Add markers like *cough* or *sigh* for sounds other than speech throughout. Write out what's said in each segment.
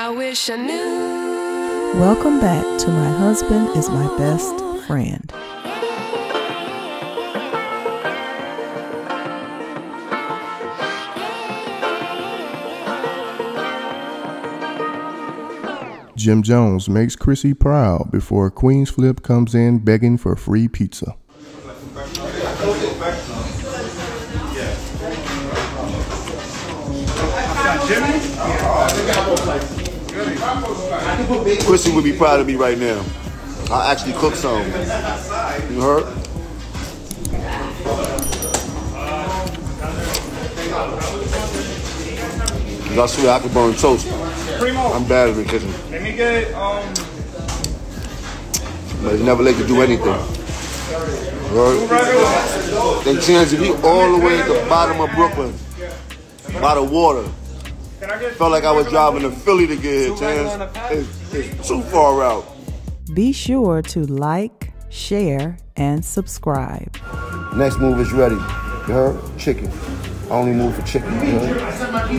I wish I knew. Welcome back to My Husband is My Best Friend. Jim Jones makes Chrissy proud before Queenzflip comes in begging for free pizza. Chrissy would be proud of me right now. I actually cooked some. You heard? I swear I could burn toast. I'm bad in the kitchen. Let me get um. But it's never late to do anything. Heard? They changed. We all the way at the bottom of Brooklyn. By the water. Felt like I was driving to Philly to get here, Chance. It's, it's too far out. Be sure to like, share, and subscribe. Next move is ready. You heard? Chicken. I only move for chicken. You heard?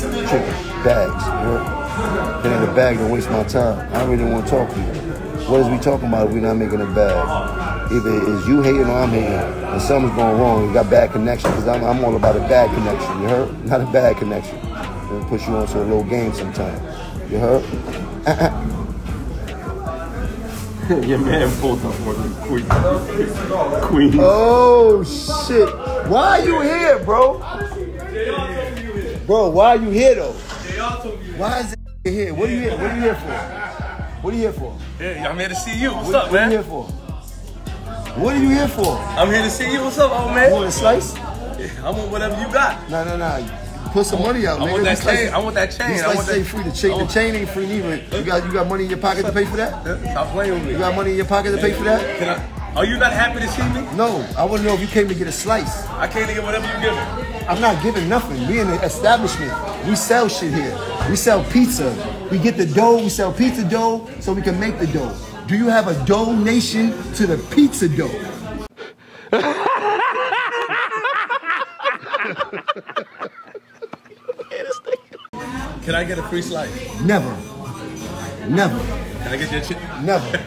Chicken. Bags. You heard? Get in the bag, don't waste my time. I don't really want to talk to you. What is we talking about if we're not making a bag? Either it's you hating or I'm hating, and something's going wrong. You got bad connection, because I'm, I'm all about a bad connection. You heard? Not a bad connection. It'll push you onto a low game sometimes. You heard? *laughs* Your man pulled up for the queen. Queen. Oh shit! Why are you here, bro? Bro, why are you here though? Why is it here? What are you here? What are you here for? What are you here for? Yeah, I'm here to see you. What's What, up, what are you here for? What are you here for? I'm here to see you. What's up, old You man? want a slice? I want whatever you got. No, no, no. Put some money out, I nigga. want that These slices- chain. I want that chain. These I want slices that- ain't free. The chain, I the chain ain't free neither. You got, you got money in your pocket to pay for that? Stop playing with me. You got money in your pocket to pay for that? Can I? Are you not happy to see me? No, I want to know if you came to get a slice. I can't get whatever you give me. I'm not giving nothing. We in an establishment. We sell shit here. We sell pizza. We get the dough. We sell pizza dough so we can make the dough. Do you have a donation to the pizza dough? *laughs* Can I get a free slice? Never. Never. Can I get your chicken? Never.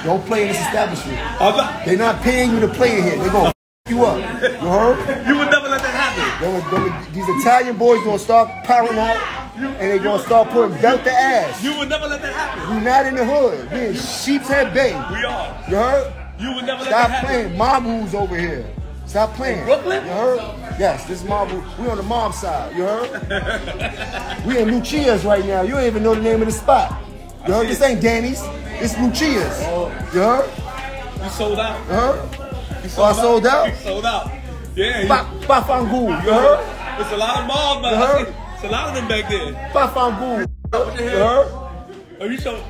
*laughs* Don't play in this establishment. Not. They're not paying you to play in here. They're gonna f- you up. You heard? You would never let that happen. Them- them- these Italian boys gonna start powering out and they gonna start putting belt the ass. You would never let that happen. We not in the hood. We in Sheepshead Bay. We are. You heard? You would never let Stop that happen. Stop playing. Mob rules over here. Stop playing. Brooklyn? You heard? Yes, this is mob. We on the mob side. You heard? *laughs* we in Lucia's right now. You don't even know the name of the spot. You heard? This ain't Danny's. It's Lucia's. Oh. You heard? You sold out. You heard? You Oh, I sold out? *laughs* You sold out. Yeah. You, Ba- Bafangul. You heard? It's a lot of malls, man. You heard? It's a lot of them back there. Your You heard? Oh, you so *laughs*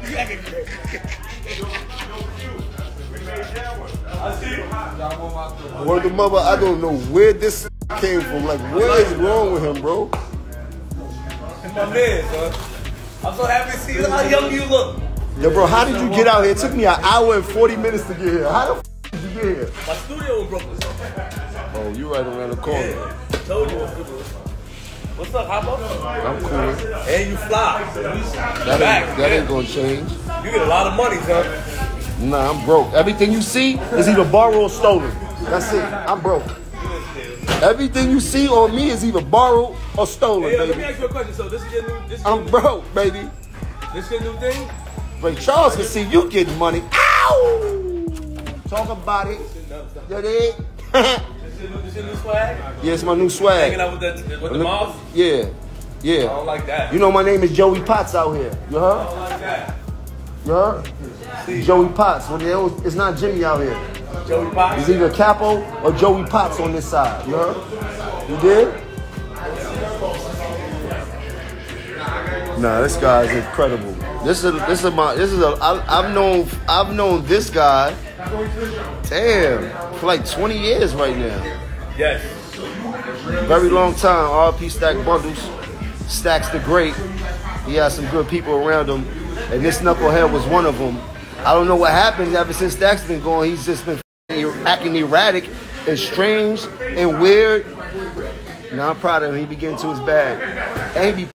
Word the mother, I don't know where this came from. Like, what is wrong with him, bro? My man, son. I'm so happy to see you. Look how young you look. Yo, bro, how did you get out here? It took me an hour and 40 minutes to get here. How the f- did you get here? My studio in Brooklyn. Oh, you right around the corner. Yeah. Told you what's good. What's up, Hoppo? I'm cool. And you fly. So you That back. ain't, that ain't gonna change. You get a lot of money, son. Nah, I'm broke. Everything you see is either borrowed or stolen. That's it. I'm broke. Everything you see on me is either borrowed or stolen, Hey, yo, let me ask you a question. So this is your new, this is I'm your, broke, baby. this is your new thing? Ray Charles can see you getting money. Ow! Talk about it. You dig? This is *laughs* your new, this is your new swag? yeah, it's my new swag. Hanging out with the, with the moms? Yeah, I don't like that. You know my name is Joey Potts out here. You heard? I don't like that. Heard? Joey Potts. When they It's not Jimmy out here. Joey Potts? It's either Capo or Joey Potts on this side. You heard? You did? Nah, this guy is incredible. This is this is my this is a I, I've known I've known this guy. Damn, for like 20 years right now. Yes. Very long time. RP Stack Bundles. Stacks the Great. He has some good people around him. And this knucklehead was one of them. I don't know what happened ever since Stacks been going. He's just been acting erratic and strange and weird. Now I'm proud of him. He be getting to his bag. And he be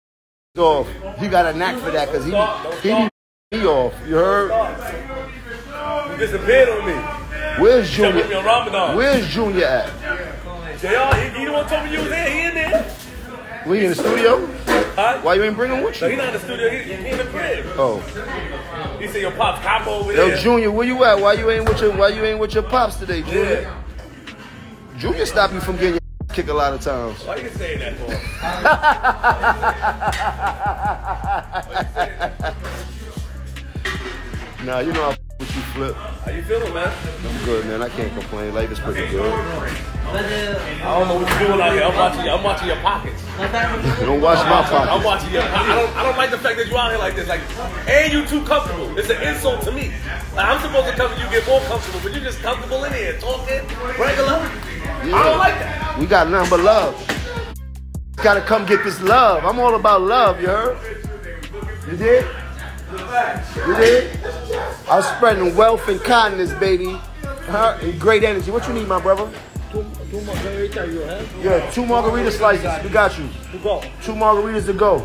*laughs* off. He got a knack for that because he he be me *laughs* off. You heard? You disappeared on me. Where's Junior? Where's Junior at? JR, he, he the one told me you was there. He in there. We in the studio? Huh? Why you ain't bring him with No, he you? not in the studio. He, he in the crib. Oh, He said your pop cop over there. yo. Junior, where you at? Why you ain't with your Why you ain't with your pops today, Junior? Yeah. Junior stopped you from getting your *laughs* kick a lot of times. Why you saying that for? *laughs* Nah, you know I you, Flip. How you feeling, man? I'm good, man. I can't complain. Life is pretty good. I don't know what you're doing out here. I'm watching. I'm watching your pockets. You don't watch my pockets. I'm watching your. I don't. I don't like the fact that you out here like this. Like, and you too comfortable. It's an insult to me. Like, I'm supposed to come and you get more comfortable, but you're just comfortable in here talking regular. I don't like that. We got nothing but love. Gotta come get this love. I'm all about love, you heard? You did? You did? I'm spreading wealth and kindness, baby. Huh? And great energy. What you need, my brother? Two, two margarita you have? Yeah, two margarita slices. We got you. To go. Two margaritas to go.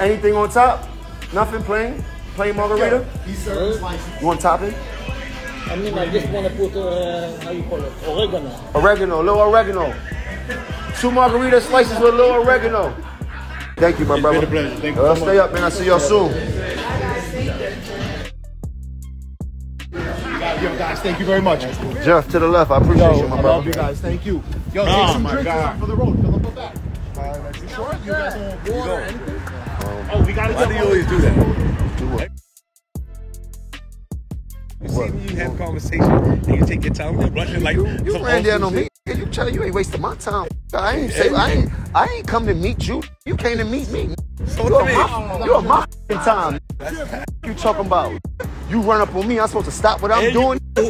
Anything on top? Nothing plain? Plain margarita? You want topping? I mean, I just want to put, uh, how you call it, oregano. Oregano, a little oregano. Two margarita slices with a little oregano. Thank you, my brother. Thank you Uh, so stay up, man. I'll see y'all soon. Yo, guys, thank you very much. Jeff, to the left. I appreciate you, Yo, my I love brother. you guys. Thank you. Yo, Oh, take some my drinks God. for the road. Fill up a bag. You sure? You guys want water or anything? Oh, we gotta Why get do you one. always do that? Do what? You see me, you have conversation, and you take your time, you're rushing like You some ran down on me. shit. You tell you ain't wasting my time. I ain't say I ain't I ain't come to meet you. You came to meet me. So You're my, you're my f***ing time. You talking about? You run up on me. I'm supposed to stop what I'm And you- doing. Ooh,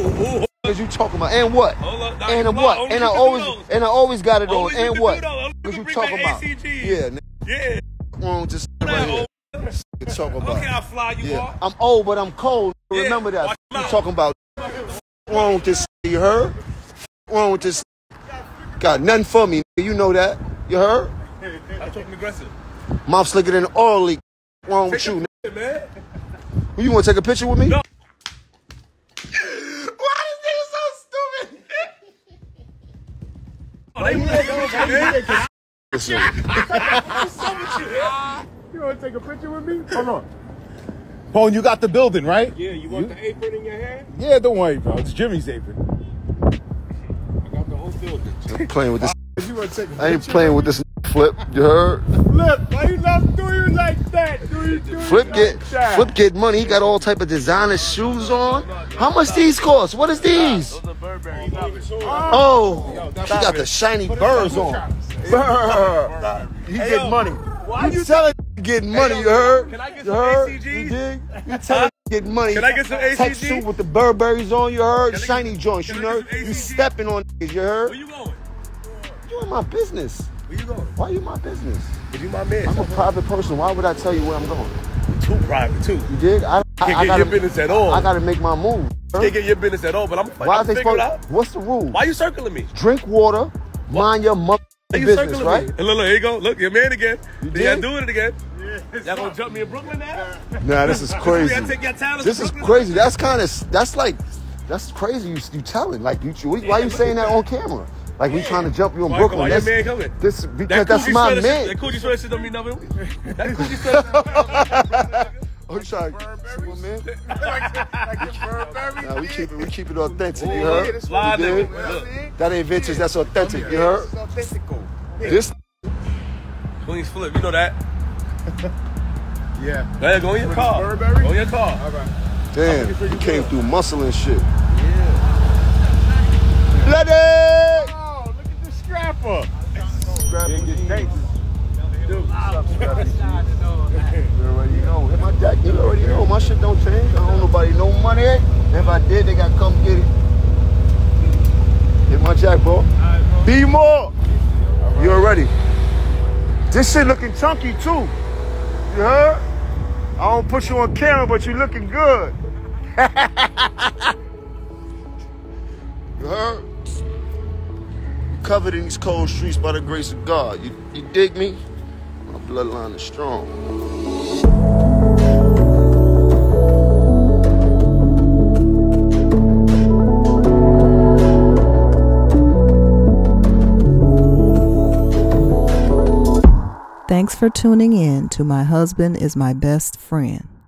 ooh, Cause you talking about and what? Up, and on, what? And I always and I always got it on. Only you And what? Only you you talking about? Yeah, Yeah. wrong just right here. You talking I don't about? care how fly you Yeah. I'm old, but I'm cold. Yeah, Remember that. You talking about? Wrong with this? You heard? Wrong with this? Got nothing for me. You know that. You heard? I'm talking aggressive. Mouth slicker than an oil leak. Wrong with you? Hey, man. nigga. You want to take a picture with me? No. *laughs* Why is this so stupid? *laughs* Oh, man. *laughs* You want to take a picture with me? Hold on. Pone, you got the building, right? Yeah, you want the apron in your hand? Yeah, don't worry, bro. It's Jimmy's apron. I got the whole building. I'm playing with this. You want to take a I ain't playing with this flip. You heard? Flip, why you not doing like that? Do you do Flip get Flip get money. He got all type of designer shoes on. How much these cost? What is these? Those are Burberry numbers. Oh, oh he got the shiny burrs on. Burr. He Hey, get yo, money. why You you telling getting money? yo, You heard? can I get You some heard? ACGs? You dig? You telling getting money? Can I get some Type ACG? suit with the Burberry's on. You heard? Can I get- Shiny joints. You I know? You stepping on. these, You heard? Where you going? You in my business. Where you going? Why you my business? Cause you my man. I'm a private person. Why would I tell you where I'm going? too private too. You dig? I, I, Can't I get gotta, your business at all. I gotta make my move. Can't get your business at all, but I'm, Why I'm is they figure out. What's the rule? Why you circling me? Drink water. Mind your mother Why you business, circling right? me? And look, look, here you go. Look, your man again. You did? y'all doing it again. Y'all gonna jump me in Brooklyn now? Nah, this is *laughs* crazy. Y'all take your This to is crazy. That's kind of that's like that's crazy. You you telling like you why you saying that on camera? Like we trying to jump you in Why, Brooklyn. why your That's, man coming? this That because that's my sweater shit- That man. Coogi sweater shit don't mean nothing. That Coogi sweater. Oh, *laughs* you trying to see man? *laughs* Nah, we keep it we keep it authentic. You heard? Slide You dig? Look, That ain't vintage. That's authentic. You heard? This Queenzflip. You know that. *laughs* Yeah. Go ahead, go in your car. Burberry? Go in your car. damn, you came through muscle and shit. Bloody. Oh, look at the scrapper. Scrappy G. You already know. Hit my jack. You already know. My shit don't change. I don't nobody no money. If I did, they got to come get it. Hit my jack, bro. Be more. You already. This shit looking chunky too. You heard? I don't put you on camera, but you looking good. *laughs* you heard? covered in these cold streets by the grace of God. You, you dig me? My bloodline is strong. Thanks for tuning in to My Husband is My Best Friend.